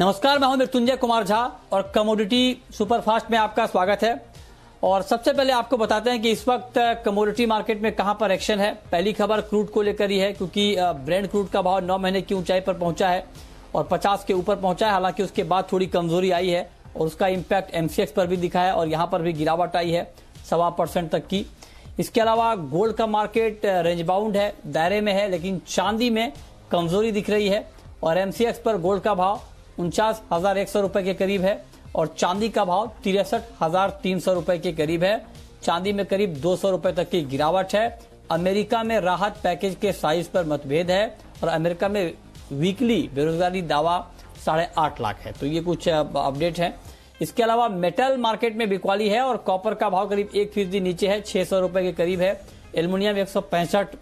नमस्कार, मैं हूँ मृत्युंजय कुमार झा और कमोडिटी सुपरफास्ट में आपका स्वागत है। और सबसे पहले आपको बताते हैं कि इस वक्त कमोडिटी मार्केट में कहाँ पर एक्शन है। पहली खबर क्रूड को लेकर ही है, क्योंकि ब्रेंड क्रूड का भाव नौ महीने की ऊंचाई पर पहुँचा है और 50 के ऊपर पहुँचा है। हालाँकि उसके बाद थोड़ी कमज़ोरी आई है और उसका इम्पैक्ट एमसीएक्स पर भी दिखा है और यहाँ पर भी गिरावट आई है, सवा परसेंट तक की। इसके अलावा गोल्ड का मार्केट रेंज बाउंड है, दायरे में है, लेकिन चांदी में कमज़ोरी दिख रही है और एमसीएक्स पर गोल्ड का भाव उनचास हज़ार एक सौ रुपए के करीब है और चांदी का भाव तिरसठ हज़ार तीन सौ रुपए के करीब है। चांदी में करीब दो सौ रुपए तक की गिरावट है। अमेरिका में राहत पैकेज के साइज़ पर मतभेद है और अमेरिका में वीकली बेरोजगारी दावा साढ़े आठ लाख है। तो ये कुछ अपडेट है। इसके अलावा मेटल मार्केट में बिकवाली है और कॉपर का भाव करीब एक फ़ीसदी नीचे है, छह सौ रुपए के करीब है। एल्यूमिनियम एक सौ पैंसठ,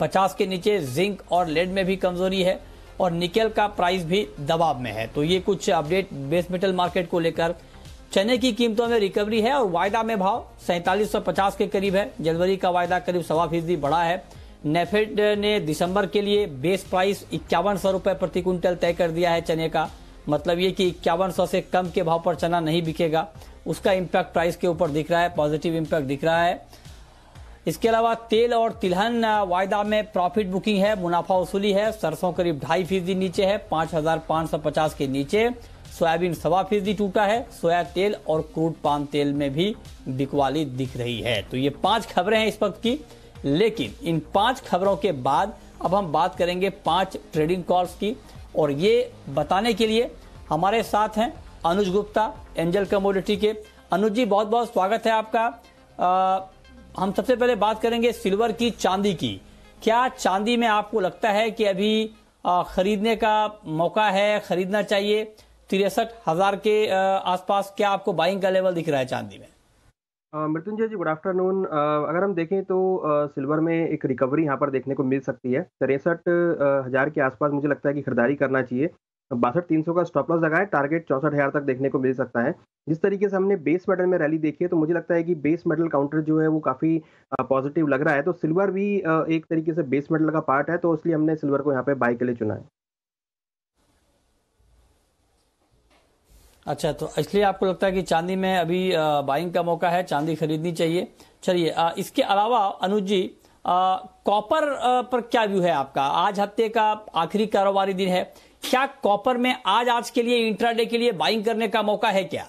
पचास के नीचे, जिंक और लेड में भी कमज़ोरी है। और निकेल का प्राइस भी दबाव में है। तो ये कुछ अपडेट बेस मेटल मार्केट को लेकर। चने की कीमतों में रिकवरी है और वायदा में भाव सैंतालीस के करीब है। जनवरी का वायदा करीब सवा फ़ीसदी बढ़ा है। नेफेड ने दिसंबर के लिए बेस प्राइस इक्यावन सौ रुपए प्रति क्विंटल तय कर दिया है चने का। मतलब ये कि इक्यावन सौ से कम के भाव पर चना नहीं बिकेगा। उसका इम्पैक्ट प्राइस के ऊपर दिख रहा है पॉजिटिव इम्पैक्ट दिख रहा है। इसके अलावा तेल और तिलहन वायदा में प्रॉफिट बुकिंग है मुनाफा वसूली है सरसों करीब ढाई फ़ीसदी नीचे है पाँच हज़ार पाँच सौ पचास के नीचे। सोयाबीन सवा फ़ीसदी टूटा है सोया तेल और क्रूड पाम तेल में भी बिकवाली दिख रही है। तो ये पाँच खबरें हैं इस वक्त की लेकिन इन पाँच खबरों के बाद अब हम बात करेंगे पाँच ट्रेडिंग कॉल्स की। और ये बताने के लिए हमारे साथ हैं अनुज गुप्ता एंजल कमोडिटी के। अनुज जी बहुत बहुत स्वागत है आपका। आ, हम सबसे पहले बात करेंगे सिल्वर की चांदी की। क्या चांदी में आपको लगता है कि अभी खरीदने का मौका है, खरीदना चाहिए? तिरसठ हज़ार के आसपास क्या आपको बाइंग का लेवल दिख रहा है चांदी में? मृत्युंजय जी गुड आफ्टरनून अगर हम देखें तो सिल्वर में एक रिकवरी यहाँ पर देखने को मिल सकती है। तिरसठ हज़ार के आसपास मुझे लगता है कि खरीदारी करना चाहिए। बासठ तीन का स्टॉप लॉस लगाए टारगेट चौसठ हज़ार तक देखने को मिल सकता है। जिस तरीके से हमने बेस मेटल में रैली देखी है तो मुझे लगता है कि बेस मेटल काउंटर जो है वो काफ़ी पॉजिटिव लग रहा है। तो सिल्वर भी एक तरीके से बेस मेटल का पार्ट है तो इसलिए हमने सिल्वर को यहाँ पे बाई के लिए चुना है। अच्छा तो इसलिए आपको लगता है कि चांदी में अभी बाइंग का मौका है, चांदी खरीदनी चाहिए। चलिए इसके अलावा अनुज जी कॉपर पर क्या व्यू है आपका? आज हफ़्ते का आखिरी कारोबारी दिन है क्या कॉपर में आज आज के लिए, इंट्राडे के लिए बाइंग करने का मौका है क्या?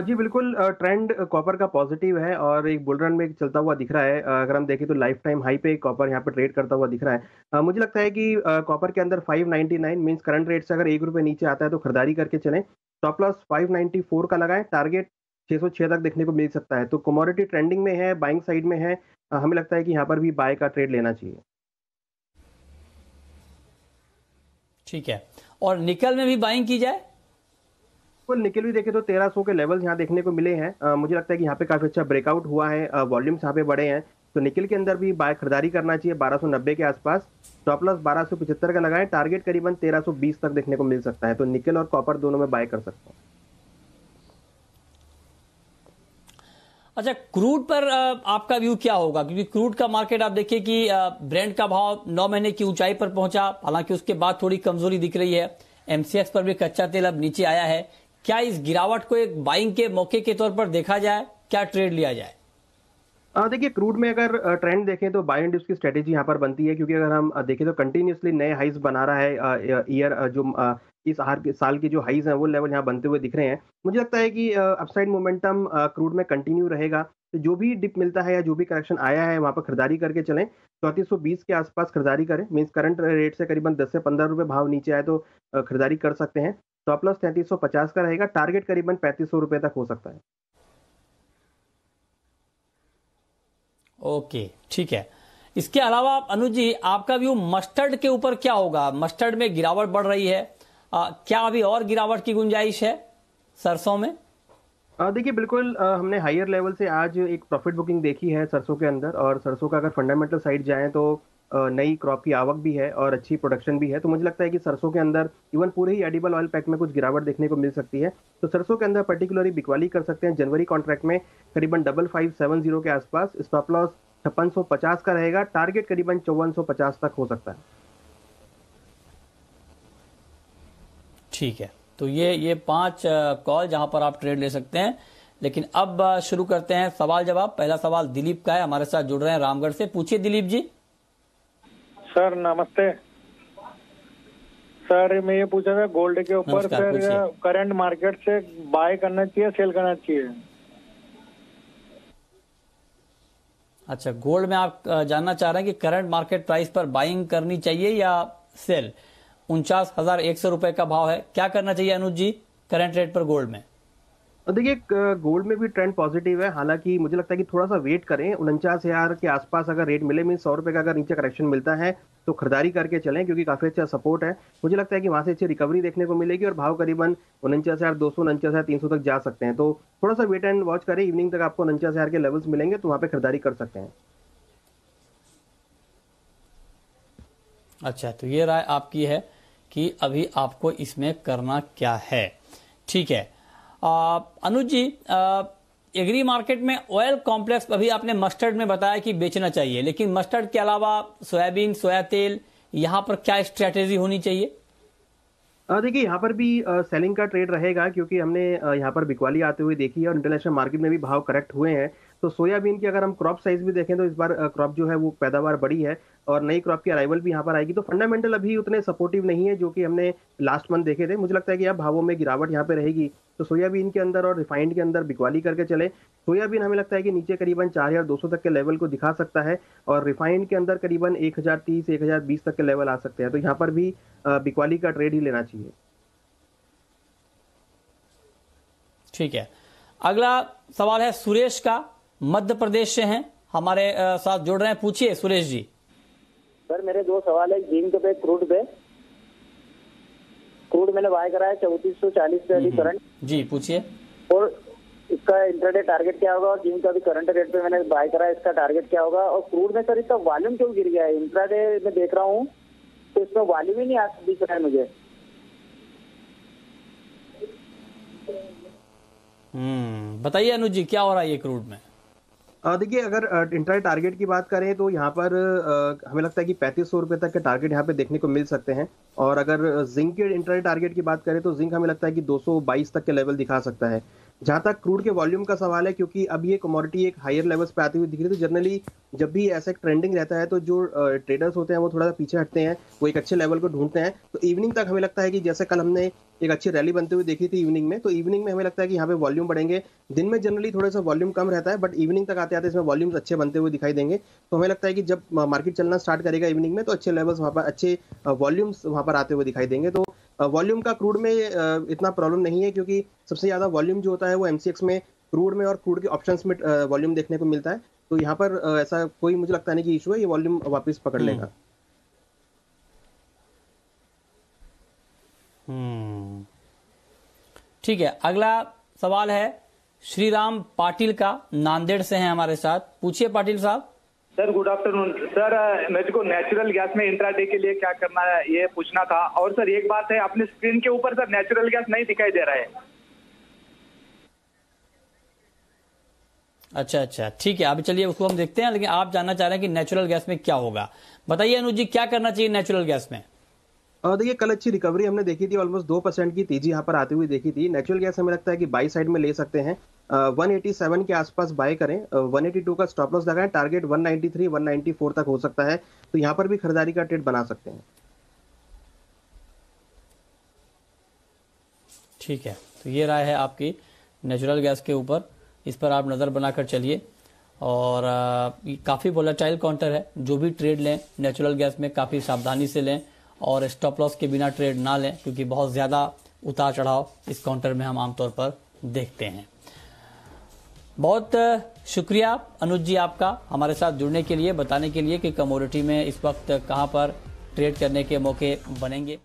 जी, बिल्कुल ट्रेंड कॉपर का पॉजिटिव है और एक बुल रन में चलता हुआ दिख रहा है। अगर हम देखें तो लाइफ टाइम हाई पे कॉपर यहाँ पे ट्रेड करता हुआ दिख रहा है। मुझे लगता है कि कॉपर के अंदर 599 मींस करंट रेट से अगर एक रुपये नीचे आता है तो खरीदारी करके चलें। टॉप लॉस 594 का लगाएँ, टारगेट 606 तक देखने को मिल सकता है। तो कमोडिटी ट्रेंडिंग में है बाइंग साइड में है। हमें लगता है कि यहाँ पर भी बाय का ट्रेड लेना चाहिए। ठीक है। और निकल में भी बाइंग की जाए? बिल्कुल निकल भी देखे तो तेरह सौ के लेवल्स यहाँ देखने को मिले हैं। मुझे लगता है कि यहाँ पे काफ़ी अच्छा ब्रेकआउट हुआ है। वॉल्यूम्स यहाँ पे बढ़े हैं। तो निकल के अंदर भी बाय खरीदारी करना चाहिए 1290 के आसपास। टॉप लॉस बारह का लगाएँ टारगेट करीबन 1320 तक देखने को मिल सकता है। तो निकल और कॉपर दोनों में बाय कर सकते हैं। अच्छा क्रूड पर आपका व्यू क्या होगा? क्योंकि क्रूड का मार्केट आप देखिए कि ब्रेंड का भाव नौ महीने की ऊंचाई पर पहुँचा। हालाँकि उसके बाद थोड़ी कमज़ोरी दिख रही है। एमसीएक्स पर भी कच्चा तेल अब नीचे आया है। क्या इस गिरावट को एक बाइंग के मौके के तौर पर देखा जाए? क्या ट्रेड लिया जाए? देखिए क्रूड में अगर ट्रेंड देखें तो बाय एंड की स्ट्रेटेजी यहाँ पर बनती है। क्योंकि अगर हम देखें तो कंटिन्यूसली नए हाइस बना रहा है ईयर जो इस हर साल के जो हाइज हैं, वो लेवल यहाँ बनते हुए दिख रहे हैं। मुझे लगता है कि अपसाइड मोमेंटम क्रूड में कंटिन्यू रहेगा। तो जो भी डिप मिलता है या जो भी करेक्शन आया है, वहाँ पर खरीदारी करके चलें। चौंतीस सौ के आसपास खरीदारी करें। मीन्स करंट रेट से करीबन दस से पंद्रह रुपये भाव नीचे आए तो खरीदारी कर सकते हैं। तो प्लस तैंतीस सौ पचास का रहेगा। टारगेट करीबन पैंतीस सौ रुपये तक हो सकता है। ओके, ठीक है। इसके अलावा, अनुज आपका व्यू मस्टर्ड के ऊपर क्या होगा? मस्टर्ड में गिरावट बढ़ रही है। आ, क्या अभी और गिरावट की गुंजाइश है सरसों में? देखिए बिल्कुल आ, हमने हायर लेवल से आज एक प्रॉफिट बुकिंग देखी है सरसों के अंदर और सरसों का अगर फंडामेंटल साइड जाएँ तो नई क्रॉप की आवक भी है और अच्छी प्रोडक्शन भी है। तो मुझे लगता है कि सरसों के अंदर इवन पूरे ही एडिबल ऑयल पैक में कुछ गिरावट देखने को मिल सकती है। तो सरसों के अंदर पर्टिकुलरली बिकवाली कर सकते हैं। जनवरी कॉन्ट्रैक्ट में करीबन डबल फाइव सेवन ज़ीरो के आसपास स्टॉप लॉस छप्पन सौ पचास का रहेगा। टारगेट करीबन चौवन सौ पचास तक हो सकता है। ठीक है। तो ये ये पाँच कॉल जहाँ पर आप ट्रेड ले सकते हैं। लेकिन अब शुरू करते हैं। सवाल जवाब। पहला सवाल दिलीप का है। हमारे साथ जुड़ रहे हैं रामगढ़ से। पूछिए दिलीप जी। सर नमस्ते। सर मैं ये पूछा था गोल्ड के ऊपर सर करंट मार्केट से बाय करना चाहिए सेल करना चाहिए? अच्छा गोल्ड में आप जानना चाह रहे हैं कि करंट मार्केट प्राइस पर बाइंग करनी चाहिए या सेल उनचास हज़ार एक सौ रुपए का भाव है। क्या करना चाहिए अनुज जी करंट रेट पर गोल्ड में? देखिए गोल्ड में भी ट्रेंड पॉजिटिव है। हालाँकि मुझे लगता है कि थोड़ा सा वेट करें। उनचास हज़ार के आसपास अगर रेट मिले मीन सौ रुपए का अगर नीचे करेक्शन मिलता है तो खरीदारी करके चलें क्योंकि काफ़ी अच्छा सपोर्ट है। मुझे लगता है कि वहाँ से अच्छी रिकवरी देखने को मिलेगी और भाव करीबन उनचास हज़ार दो सौ उनचास हज़ार तीन सौ तक जा सकते हैं। तो थोड़ा सा वेट एंड वॉच करें। इवनिंग तक आपको उनचास हज़ार के लेवल्स मिलेंगे तो वहाँ पे खरीदारी कर सकते हैं। अच्छा तो ये राय आपकी है। कि अभी आपको इसमें करना क्या है। ठीक है। अनुज जी एग्री मार्केट में ऑयल कॉम्प्लेक्स अभी आपने मस्टर्ड में बताया कि बेचना चाहिए लेकिन मस्टर्ड के अलावा सोयाबीन सोया तेल यहाँ पर क्या स्ट्रेटेजी होनी चाहिए? देखिए यहाँ पर भी आ, सेलिंग का ट्रेड रहेगा क्योंकि हमने यहाँ पर बिकवाली आते हुए देखी है और इंटरनेशनल मार्केट में भी भाव करेक्ट हुए हैं। तो सोयाबीन की अगर हम क्रॉप साइज़ भी देखें तो इस बार क्रॉप जो है वो पैदावार बढ़ी है और नई क्रॉप की अराइवल भी यहाँ पर आएगी। तो फंडामेंटल अभी उतने सपोर्टिव नहीं है जो कि हमने लास्ट मंथ देखे थे। मुझे लगता है कि अब भावों में गिरावट यहाँ पे रहेगी। तो सोयाबीन के अंदर और रिफाइंड के अंदर बिकवाली करके चले। सोयाबीन हमें लगता है कि नीचे करीबन चार हज़ार दो सौ तक के लेवल को दिखा सकता है और रिफाइंड के अंदर करीबन एक हज़ार तीस, एक हज़ार बीस तक के लेवल आ सकते हैं। तो यहाँ पर भी बिकवाली का ट्रेड ही लेना चाहिए। ठीक है। अगला सवाल है सुरेश का। मध्य प्रदेश से हैं हमारे साथ जुड़ रहे हैं। पूछिए सुरेश जी। सर मेरे दो सवाल है। जिंक पे क्रूड पे। क्रूड मैंने बाय करा है चौतीस सौ चालीस पे अभी करंट। जी पूछिए। और इसका इंटरडे टारगेट क्या होगा? और जिंक का भी करंट रेट पे मैंने बाय करा है इसका टारगेट क्या होगा? और क्रूड में सर इसका वॉल्यूम क्यों गिर गया है? इंट्राडे में देख रहा हूँ तो इसमें वॉल्यूम ही नहीं आ दिख रहा है मुझे। हम्म बताइए अनुज जी क्या हो रहा है ये क्रूड में? देखिए अगर इंटरनेट टारगेट की बात करें तो यहाँ पर आ, हमें लगता है कि पैंतीस सौ रुपये तक के टारगेट यहाँ पे देखने को मिल सकते हैं। और अगर जिंक के इंटरनेट टारगेट की बात करें तो जिंक हमें लगता है कि 222 तक के लेवल दिखा सकता है। जहाँ तक क्रूड के वॉल्यूम का सवाल है, क्योंकि अब ये कमोडिटी एक हायर लेवल्स पे आती हुई दिख रही है तो जनरली जब भी ऐसा एक ट्रेंडिंग रहता है तो जो ट्रेडर्स होते हैं, वो थोड़ा सा पीछे हटते हैं, वो एक अच्छे लेवल को ढूंढते हैं। तो इवनिंग तक हमें लगता है कि जैसे कल हमने एक अच्छी रैली बनते हुए देखी थी इवनिंग में तो इवनिंग में हमें लगता है कि यहाँ पे वॉल्यूम बढ़ेंगे। दिन में जनरली थोड़ा सा वॉल्यूम कम रहता है बट इवनिंग तक आते आते इसमें वॉल्यूम्स अच्छे बनते हुए दिखाई देंगे। तो हमें लगता है कि जब मार्केट चलना स्टार्ट करेगा इवनिंग में तो अच्छे लेवल्स वहाँ पर, अच्छे वॉल्यूम्स वहाँ पर आते हुए दिखाई देंगे। तो वॉल्यूम का क्रूड में इतना प्रॉब्लम नहीं है क्योंकि सबसे ज़्यादा वॉल्यूम जो होता है वो एमसीएक्स में क्रूड में और क्रूड के ऑप्शंस में वॉल्यूम देखने को मिलता है। तो यहाँ पर ऐसा कोई मुझे लगता नहीं कि इशू है ये वॉल्यूम वापस पकड़ लेगा। हम्म। ठीक है अगला सवाल है श्री राम पाटिल का नांदेड़ से हैं हमारे साथ। पूछिए पाटिल साहब। सर गुड आफ्टरनून सर मेरे को नेचुरल गैस में इंट्राडे के लिए क्या करना है ये पूछना था। और सर एक बात है अपने स्क्रीन के ऊपर सर नेचुरल गैस नहीं दिखाई दे रहा है। अच्छा अच्छा। ठीक है अभी चलिए उसको हम देखते हैं लेकिन आप जानना चाह रहे हैं कि नेचुरल गैस में क्या होगा। बताइए अनुज जी क्या करना चाहिए नेचुरल गैस में? और देखिए कल अच्छी रिकवरी हमने देखी थी ऑलमोस्ट दो परसेंट की तेज़ी यहाँ पर आती हुई देखी थी। नेचुरल गैस हमें लगता है कि बाई साइड में ले सकते हैं। वन एटी सेवन के आसपास बाय करें वन एटी टू का स्टॉप लॉस लगाएँ target one ninety three, one ninety four तक हो सकता है तो यहाँ पर भी खरीदारी का ट्रेड बना सकते हैं। ठीक है तो ये राय है आपकी नेचुरल गैस के ऊपर, इस पर आप नज़र बनाकर चलिए, और काफ़ी वोलेटाइल काउंटर है, जो भी ट्रेड लें नेचुरल गैस में काफ़ी सावधानी से लें, और स्टॉप लॉस के बिना ट्रेड ना लें, क्योंकि बहुत ज़्यादा उतार चढ़ाव इस काउंटर में हम आमतौर पर देखते हैं। बहुत शुक्रिया अनुज जी आपका हमारे साथ जुड़ने के लिए, बताने के लिए कि कमोडिटी में इस वक्त कहाँ पर ट्रेड करने के मौके बनेंगे।